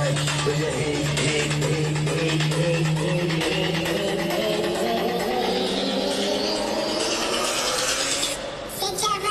Good job,